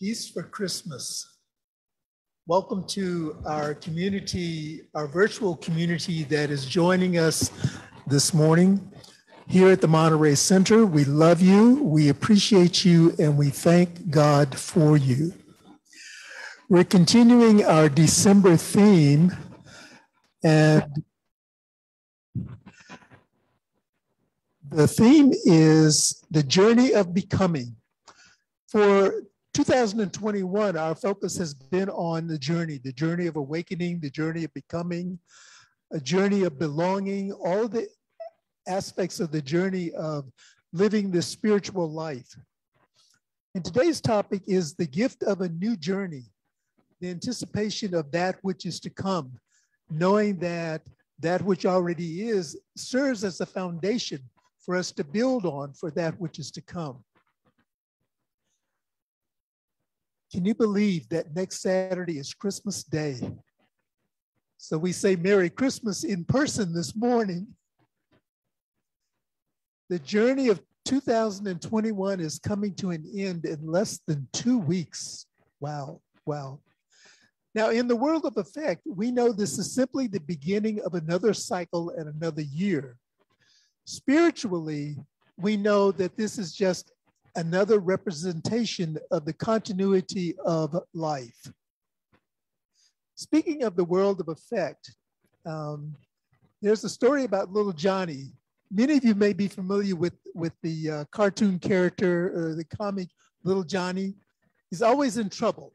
Peace for Christmas. Welcome to our community, our virtual community that is joining us this morning here at the Monterey Center. We love you, we appreciate you, and we thank God for you. We're continuing our December theme, and the theme is the journey of becoming. For 2021, our focus has been on the journey, the journey of awakening, the journey of becoming, a journey of belonging, all the aspects of the journey of living the spiritual life. And today's topic is the gift of a new journey, the anticipation of that which is to come, knowing that that which already is serves as a foundation for us to build on for that which is to come. Can you believe that next Saturday is Christmas Day? So we say Merry Christmas in person this morning. The journey of 2021 is coming to an end in less than two weeks. Wow, wow. Now, in the world of effect, we know this is simply the beginning of another cycle and another year. Spiritually, we know that this is just another representation of the continuity of life. Speaking of the world of effect, um, there's a story about little Johnny. Many of you may be familiar with, with the uh, cartoon character or the comic Little Johnny. He's always in trouble.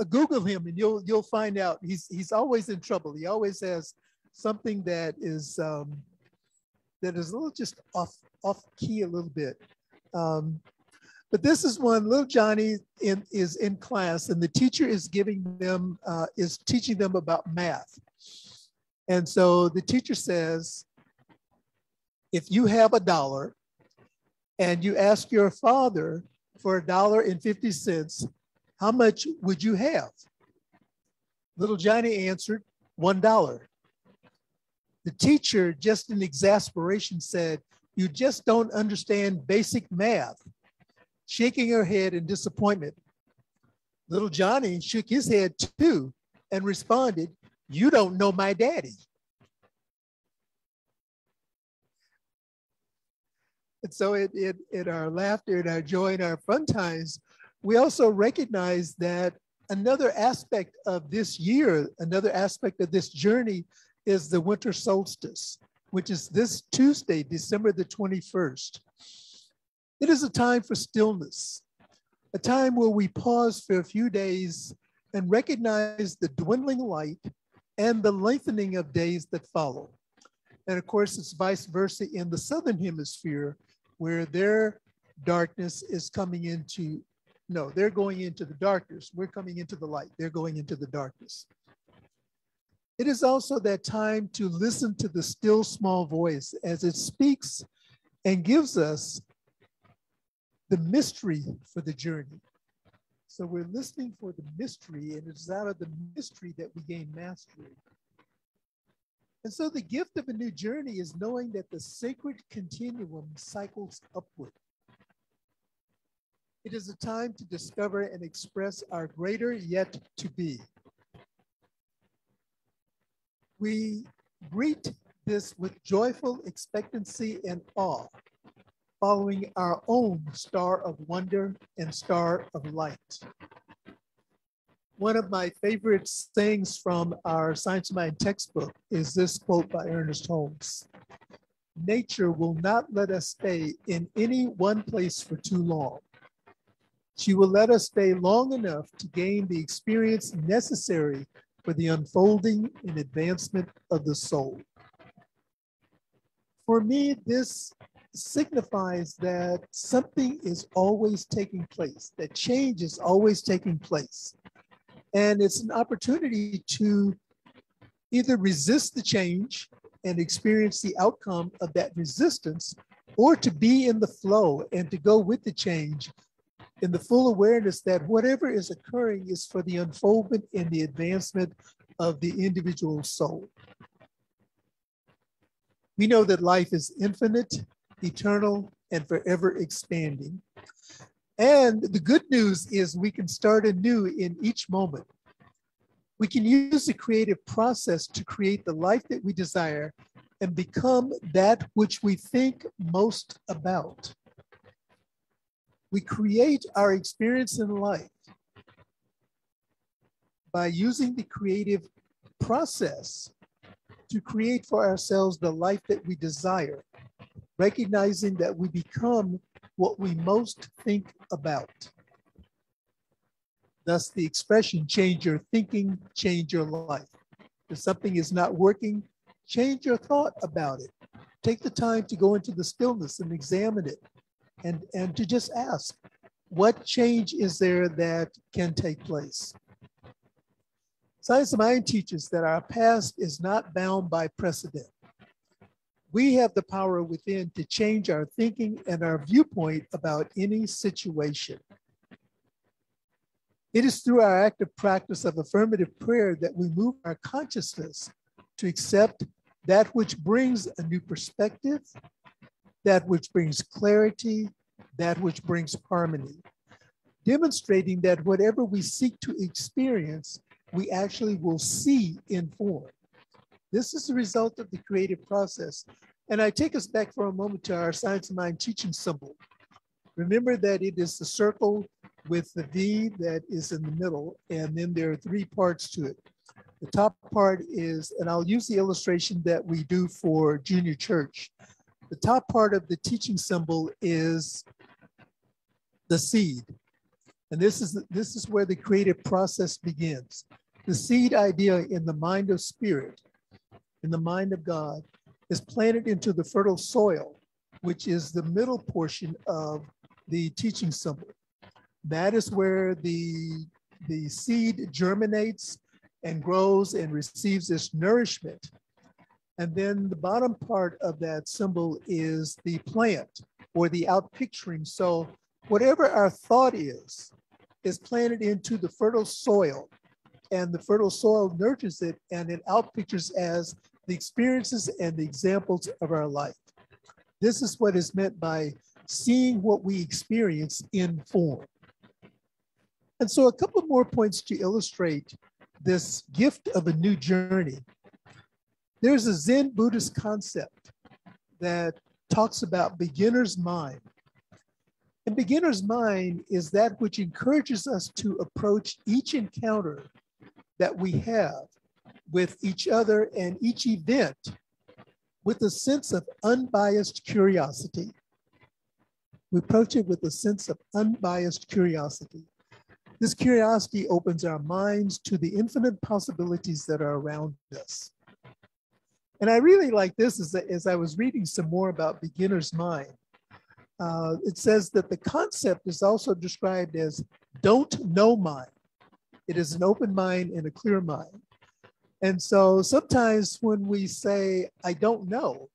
Uh, Google him and you'll, you'll find out he's, he's always in trouble. He always has something that is, um, that is a little just off, off key a little bit. Um, but this is when little Johnny in, is in class and the teacher is giving them, uh, is teaching them about math. And so the teacher says, if you have a dollar and you ask your father for a dollar and 50 cents, how much would you have? Little Johnny answered, $1. The teacher, just in exasperation, said, You just don't understand basic math shaking her head in disappointment. Little Johnny shook his head too and responded, You don't know my daddy. And so in, in, in our laughter and our joy and our fun times, we also recognize that another aspect of this year, another aspect of this journey is the winter solstice, which is this Tuesday, December the 21st. It is a time for stillness, a time where we pause for a few days and recognize the dwindling light and the lengthening of days that follow. And of course, it's vice versa in the Southern Hemisphere, where their darkness is coming into, no, they're going into the darkness. We're coming into the light. They're going into the darkness. It is also that time to listen to the still small voice as it speaks and gives us the mystery for the journey. So we're listening for the mystery, and it's out of the mystery that we gain mastery. And so the gift of a new journey is knowing that the sacred continuum cycles upward. It is a time to discover and express our greater yet to be. We greet this with joyful expectancy and awe following our own star of wonder and star of light. One of my favorite sayings from our Science of Mind textbook is this quote by Ernest Holmes. Nature will not let us stay in any one place for too long. She will let us stay long enough to gain the experience necessary for the unfolding and advancement of the soul. For me, this signifies that something is always taking place, that change is always taking place. And it's an opportunity to either resist the change and experience the outcome of that resistance, or to be in the flow and to go with the change in the full awareness that whatever is occurring is for the unfoldment and the advancement of the individual soul. We know that life is infinite eternal, and forever expanding. And the good news is we can start anew in each moment. We can use the creative process to create the life that we desire and become that which we think most about. We create our experience in life by using the creative process to create for ourselves the life that we desire, recognizing that we become what we most think about. Thus, the expression change your thinking, change your life. If something is not working, change your thought about it. Take the time to go into the stillness and examine it and, and to just ask, what change is there that can take place? Science of Mind teaches that our past is not bound by precedent. We have the power within to change our thinking and our viewpoint about any situation. It is through our active practice of affirmative prayer that we move our consciousness to accept that which brings a new perspective, that which brings clarity, that which brings harmony, demonstrating that whatever we seek to experience we actually will see in form. This is the result of the creative process. And I take us back for a moment to our Science of Mind teaching symbol. Remember that it is the circle with the V that is in the middle, and then there are three parts to it. The top part is, and I'll use the illustration that we do for junior church. The top part of the teaching symbol is the seed. And this is, this is where the creative process begins. The seed idea in the mind of spirit, in the mind of God, is planted into the fertile soil, which is the middle portion of the teaching symbol. That is where the, the seed germinates and grows and receives its nourishment. And then the bottom part of that symbol is the plant or the outpicturing. So whatever our thought is, is planted into the fertile soil and the fertile soil nurtures it and it outpictures as the experiences and the examples of our life. This is what is meant by seeing what we experience in form. And so a couple more points to illustrate this gift of a new journey. There's a Zen Buddhist concept that talks about beginner's mind. And beginner's mind is that which encourages us to approach each encounter that we have with each other and each event with a sense of unbiased curiosity. We approach it with a sense of unbiased curiosity. This curiosity opens our minds to the infinite possibilities that are around us. And I really like this as, as I was reading some more about beginner's mind. Uh, it says that the concept is also described as don't know mind. It is an open mind and a clear mind. And so sometimes when we say, I don't know,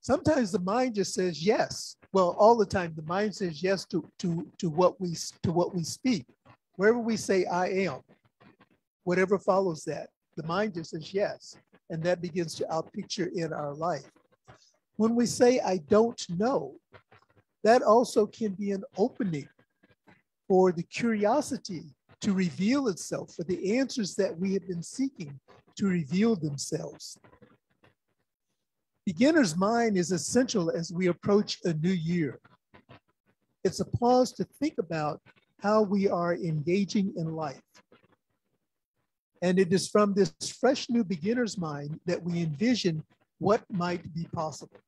sometimes the mind just says yes. Well, all the time the mind says yes to, to, to what we to what we speak. Wherever we say I am, whatever follows that, the mind just says yes. And that begins to outpicture in our life. When we say I don't know, that also can be an opening for the curiosity to reveal itself, for the answers that we have been seeking to reveal themselves. Beginner's mind is essential as we approach a new year. It's a pause to think about how we are engaging in life. And it is from this fresh new beginner's mind that we envision what might be possible.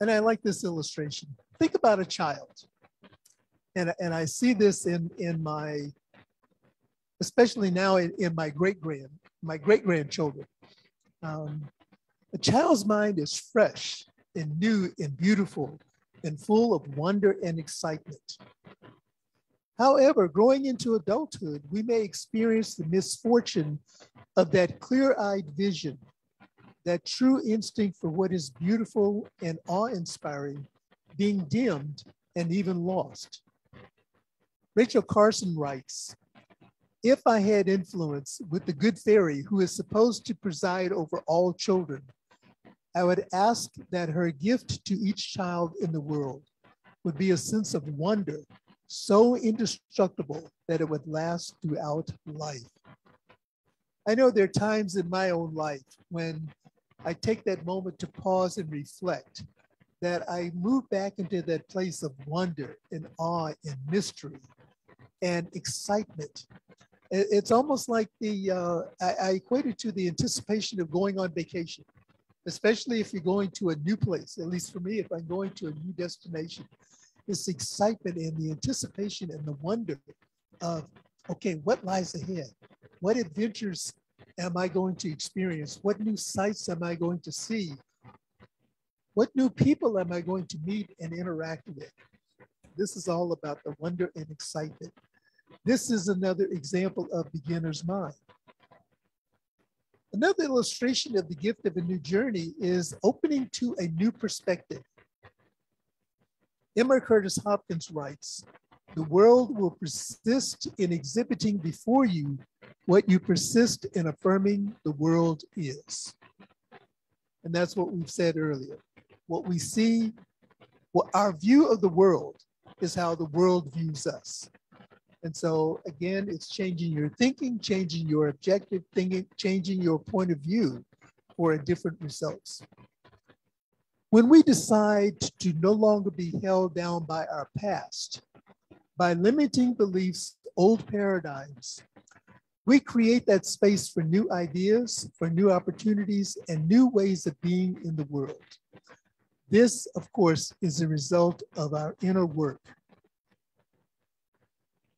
And I like this illustration. Think about a child. And, and I see this in, in my, especially now in, in my great grand, my great grandchildren. Um, a child's mind is fresh and new and beautiful and full of wonder and excitement. However, growing into adulthood, we may experience the misfortune of that clear eyed vision that true instinct for what is beautiful and awe inspiring being dimmed and even lost. Rachel Carson writes If I had influence with the good fairy who is supposed to preside over all children, I would ask that her gift to each child in the world would be a sense of wonder so indestructible that it would last throughout life. I know there are times in my own life when I take that moment to pause and reflect that I move back into that place of wonder and awe and mystery and excitement. It's almost like the, uh, I, I equate it to the anticipation of going on vacation, especially if you're going to a new place, at least for me, if I'm going to a new destination. This excitement and the anticipation and the wonder of, okay, what lies ahead? What adventures am I going to experience? What new sights am I going to see? What new people am I going to meet and interact with? This is all about the wonder and excitement. This is another example of beginner's mind. Another illustration of the gift of a new journey is opening to a new perspective. Emma Curtis Hopkins writes, the world will persist in exhibiting before you what you persist in affirming the world is. And that's what we've said earlier. What we see, what our view of the world is how the world views us. And so again, it's changing your thinking, changing your objective thinking, changing your point of view for a different results. When we decide to no longer be held down by our past, by limiting beliefs, old paradigms, we create that space for new ideas, for new opportunities, and new ways of being in the world. This, of course, is a result of our inner work.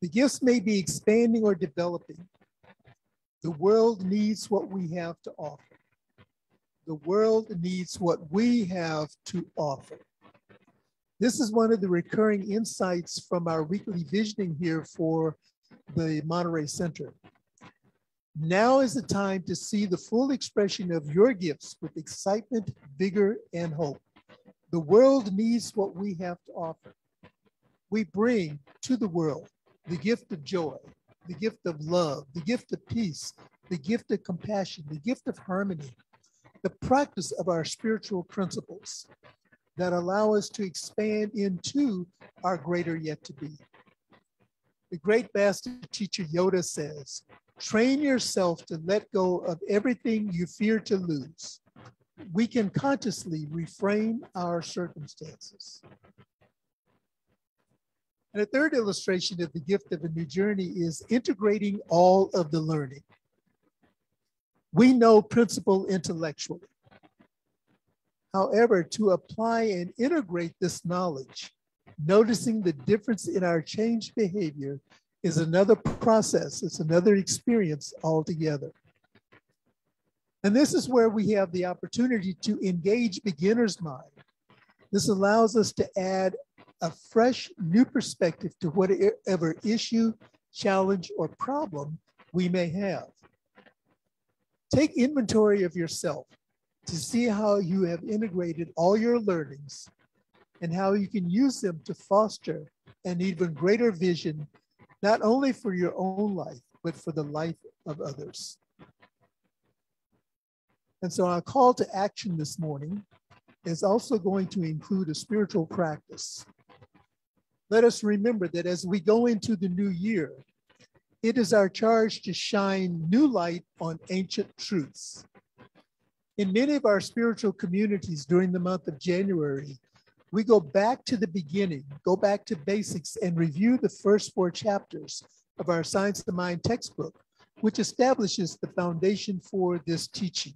The gifts may be expanding or developing. The world needs what we have to offer. The world needs what we have to offer. This is one of the recurring insights from our weekly visioning here for the Monterey Center. Now is the time to see the full expression of your gifts with excitement, vigor, and hope. The world needs what we have to offer. We bring to the world the gift of joy, the gift of love, the gift of peace, the gift of compassion, the gift of harmony, the practice of our spiritual principles that allow us to expand into our greater yet to be. The great master teacher Yoda says, train yourself to let go of everything you fear to lose. We can consciously reframe our circumstances. And a third illustration of the gift of a new journey is integrating all of the learning. We know principle intellectually. However, to apply and integrate this knowledge, noticing the difference in our changed behavior is another process, it's another experience altogether. And this is where we have the opportunity to engage beginner's mind. This allows us to add a fresh new perspective to whatever issue, challenge, or problem we may have. Take inventory of yourself to see how you have integrated all your learnings and how you can use them to foster an even greater vision, not only for your own life, but for the life of others. And so our call to action this morning is also going to include a spiritual practice. Let us remember that as we go into the new year, it is our charge to shine new light on ancient truths in many of our spiritual communities during the month of January, we go back to the beginning, go back to basics, and review the first four chapters of our Science of the Mind textbook, which establishes the foundation for this teaching.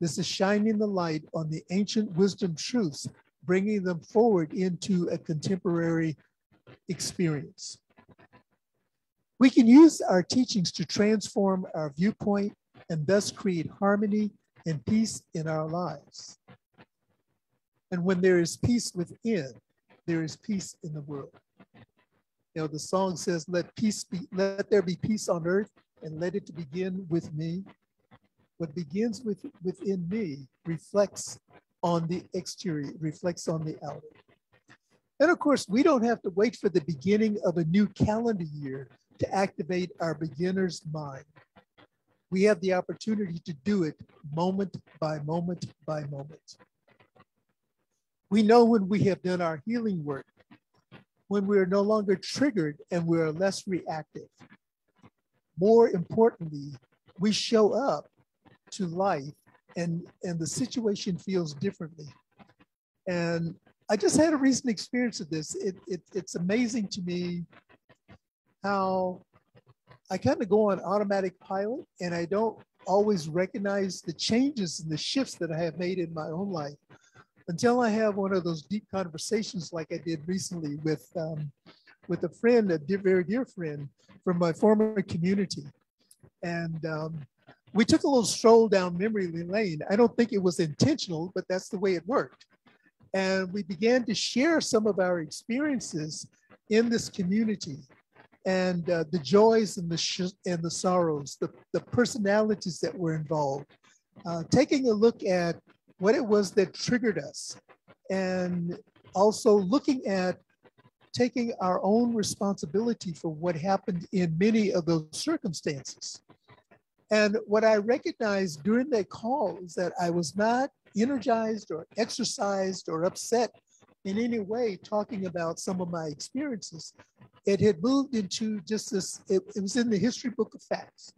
This is shining the light on the ancient wisdom truths, bringing them forward into a contemporary experience. We can use our teachings to transform our viewpoint and thus create harmony and peace in our lives. And when there is peace within, there is peace in the world. You know, the song says, let peace be, let there be peace on earth and let it begin with me. What begins with within me reflects on the exterior, reflects on the outer. And of course, we don't have to wait for the beginning of a new calendar year to activate our beginner's mind. we have the opportunity to do it moment by moment by moment. We know when we have done our healing work, when we are no longer triggered and we are less reactive. More importantly, we show up to life and, and the situation feels differently. And I just had a recent experience of this. It, it, it's amazing to me how I kind of go on automatic pilot and I don't always recognize the changes and the shifts that I have made in my own life until I have one of those deep conversations like I did recently with um, with a friend, a dear, very dear friend from my former community. And um, we took a little stroll down memory lane. I don't think it was intentional, but that's the way it worked. And we began to share some of our experiences in this community and uh, the joys and the, and the sorrows, the, the personalities that were involved, uh, taking a look at what it was that triggered us, and also looking at taking our own responsibility for what happened in many of those circumstances. And what I recognized during that call is that I was not energized or exercised or upset in any way talking about some of my experiences. It had moved into just this, it, it was in the history book of facts.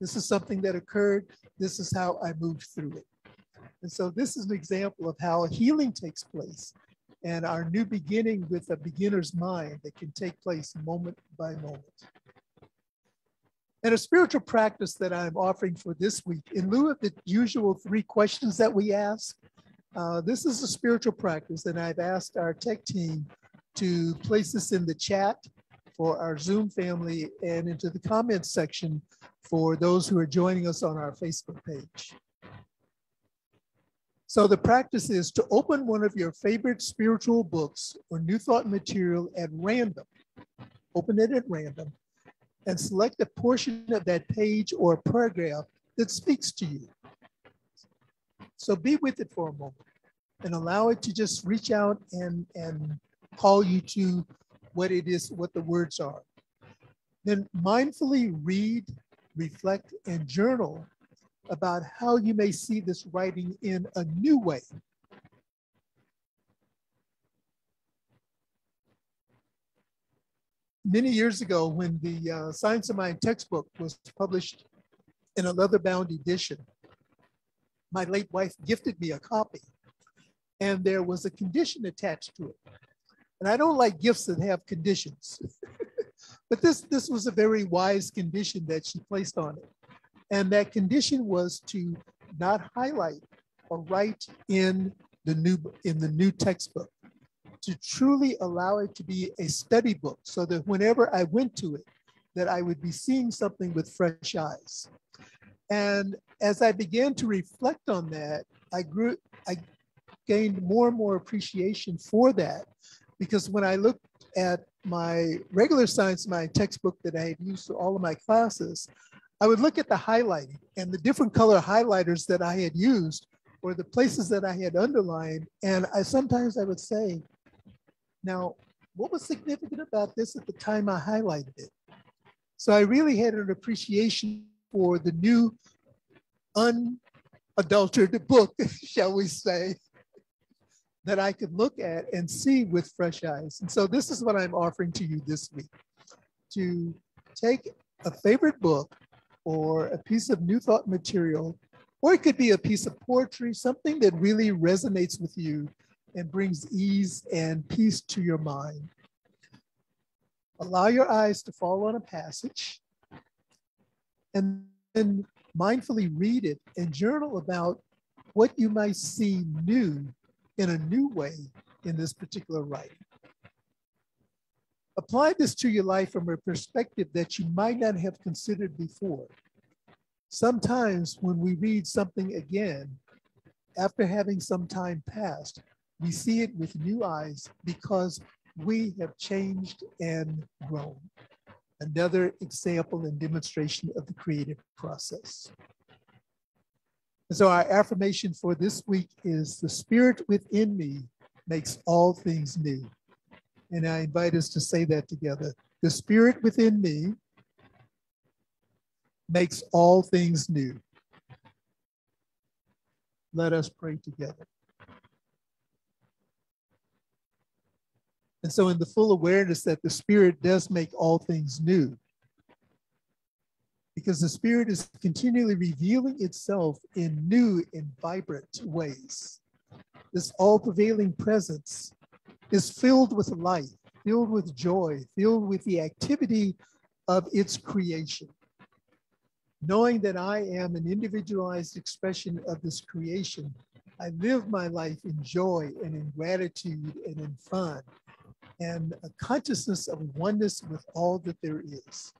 This is something that occurred. This is how I moved through it. And so this is an example of how healing takes place and our new beginning with a beginner's mind that can take place moment by moment. And a spiritual practice that I'm offering for this week, in lieu of the usual three questions that we ask, uh, this is a spiritual practice, and I've asked our tech team to place this in the chat for our Zoom family and into the comments section for those who are joining us on our Facebook page. So the practice is to open one of your favorite spiritual books or new thought material at random. Open it at random and select a portion of that page or paragraph that speaks to you. So be with it for a moment and allow it to just reach out and, and call you to what it is, what the words are. Then mindfully read, reflect, and journal about how you may see this writing in a new way. Many years ago, when the uh, Science of Mind textbook was published in a leather bound edition, my late wife gifted me a copy, and there was a condition attached to it. And I don't like gifts that have conditions, but this, this was a very wise condition that she placed on it. And that condition was to not highlight or write in the new in the new textbook, to truly allow it to be a study book so that whenever I went to it, that I would be seeing something with fresh eyes. And as I began to reflect on that, I grew, I gained more and more appreciation for that because when I looked at my regular science, my textbook that I had used for all of my classes, I would look at the highlighting and the different color highlighters that I had used or the places that I had underlined. And I sometimes I would say, now, what was significant about this at the time I highlighted it? So I really had an appreciation for the new unadulterated book, shall we say, that I could look at and see with fresh eyes. And so this is what I'm offering to you this week to take a favorite book or a piece of new thought material, or it could be a piece of poetry, something that really resonates with you and brings ease and peace to your mind. Allow your eyes to fall on a passage and then mindfully read it and journal about what you might see new in a new way in this particular writing. Apply this to your life from a perspective that you might not have considered before. Sometimes when we read something again, after having some time passed, we see it with new eyes because we have changed and grown. Another example and demonstration of the creative process. And so our affirmation for this week is the spirit within me makes all things new. And I invite us to say that together. The spirit within me makes all things new. Let us pray together. And so, in the full awareness that the Spirit does make all things new, because the Spirit is continually revealing itself in new and vibrant ways. This all prevailing presence is filled with life, filled with joy, filled with the activity of its creation. Knowing that I am an individualized expression of this creation, I live my life in joy and in gratitude and in fun and a consciousness of oneness with all that there is.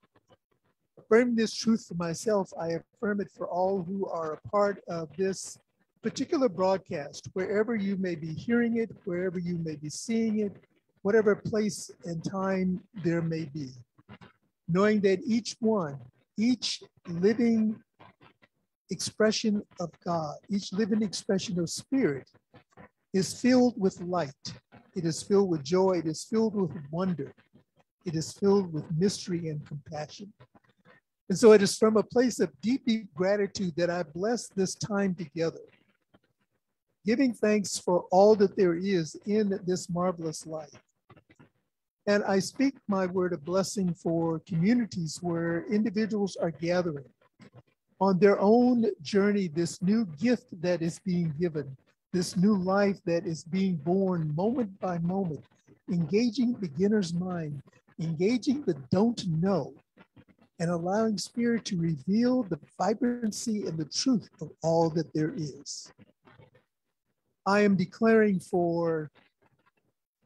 Affirming this truth for myself, I affirm it for all who are a part of this particular broadcast, wherever you may be hearing it, wherever you may be seeing it, whatever place and time there may be knowing that each one, each living expression of God, each living expression of spirit is filled with light. It is filled with joy. It is filled with wonder. It is filled with mystery and compassion. And so it is from a place of deep, deep gratitude that I bless this time together, giving thanks for all that there is in this marvelous life. And I speak my word of blessing for communities where individuals are gathering on their own journey, this new gift that is being given, this new life that is being born moment by moment, engaging beginner's mind, engaging the don't know, and allowing spirit to reveal the vibrancy and the truth of all that there is. I am declaring for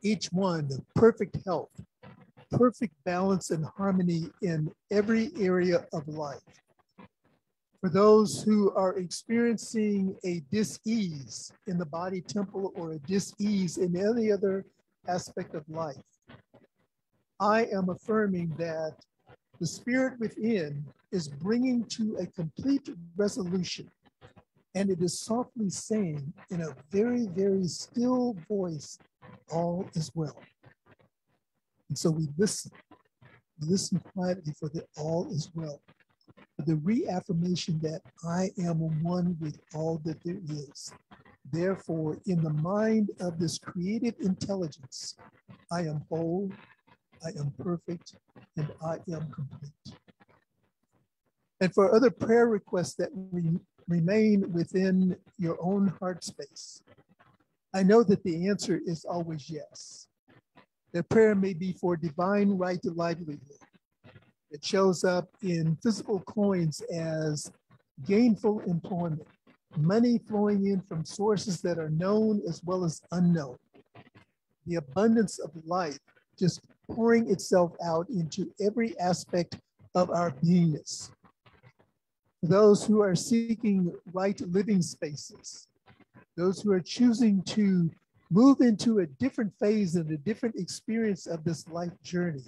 each one the perfect health, perfect balance and harmony in every area of life. For those who are experiencing a dis-ease in the body temple or a dis-ease in any other aspect of life, I am affirming that the spirit within is bringing to a complete resolution. And it is softly saying in a very, very still voice all is well. And so we listen, we listen quietly for the all is well. The reaffirmation that I am one with all that there is. Therefore, in the mind of this creative intelligence, I am whole, I am perfect, and I am complete. And for other prayer requests that re remain within your own heart space, I know that the answer is always yes. That prayer may be for divine right to livelihood. It shows up in physical coins as gainful employment, money flowing in from sources that are known as well as unknown. The abundance of life just pouring itself out into every aspect of our beingness. Those who are seeking right living spaces, those who are choosing to move into a different phase and a different experience of this life journey.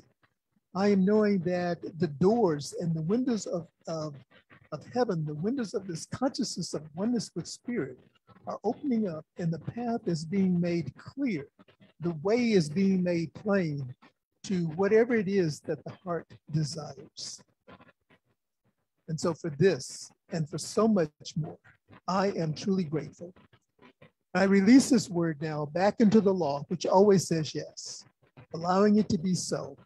I am knowing that the doors and the windows of, of, of heaven, the windows of this consciousness of oneness with spirit are opening up and the path is being made clear. The way is being made plain to whatever it is that the heart desires. And so for this and for so much more, I am truly grateful. I release this word now back into the law, which always says yes, allowing it to be so.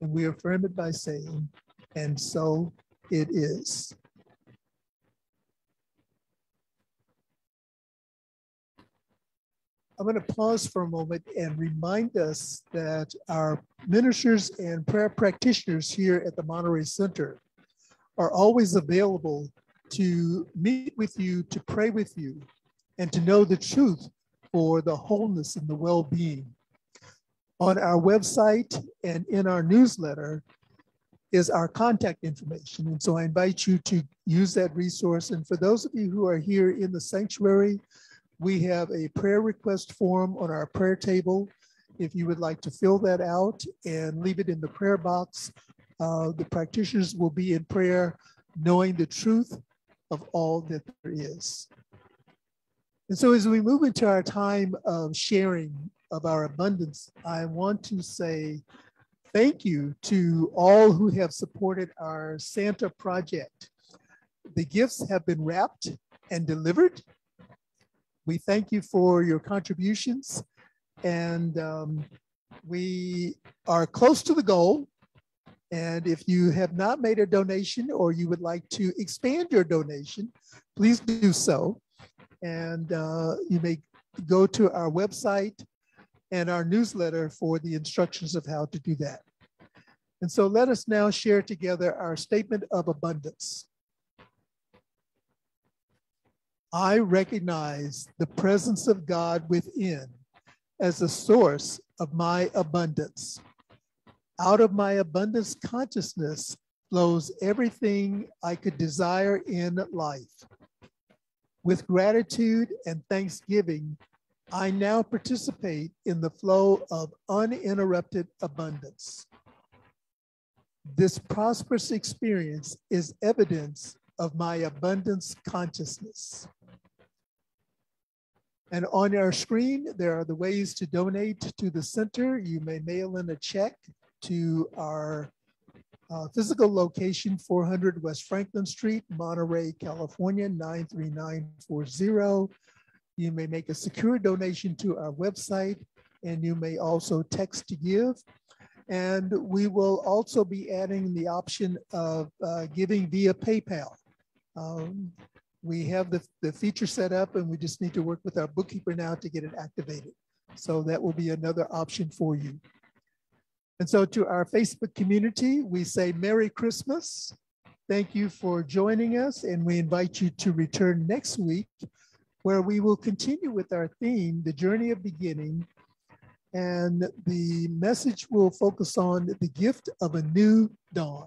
And we affirm it by saying, and so it is. I'm going to pause for a moment and remind us that our ministers and prayer practitioners here at the Monterey Center are always available to meet with you, to pray with you, and to know the truth for the wholeness and the well being. On our website and in our newsletter is our contact information. And so I invite you to use that resource. And for those of you who are here in the sanctuary, we have a prayer request form on our prayer table. If you would like to fill that out and leave it in the prayer box, uh, the practitioners will be in prayer knowing the truth of all that there is. And so as we move into our time of sharing of our abundance, I want to say Thank you to all who have supported our Santa project. The gifts have been wrapped and delivered. We thank you for your contributions and um, we are close to the goal. And if you have not made a donation or you would like to expand your donation, please do so. And uh, you may go to our website and our newsletter for the instructions of how to do that. And so let us now share together our statement of abundance. I recognize the presence of God within as the source of my abundance. Out of my abundance consciousness flows everything I could desire in life. With gratitude and thanksgiving, I now participate in the flow of uninterrupted abundance. This prosperous experience is evidence of my abundance consciousness. And on our screen, there are the ways to donate to the center. You may mail in a check to our uh, physical location, 400 West Franklin Street, Monterey, California, 93940. You may make a secure donation to our website, and you may also text to give. And we will also be adding the option of uh, giving via PayPal. Um, we have the, the feature set up and we just need to work with our bookkeeper now to get it activated. So that will be another option for you. And so to our Facebook community, we say Merry Christmas. Thank you for joining us and we invite you to return next week where we will continue with our theme, The Journey of Beginning, and the message will focus on the gift of a new dawn.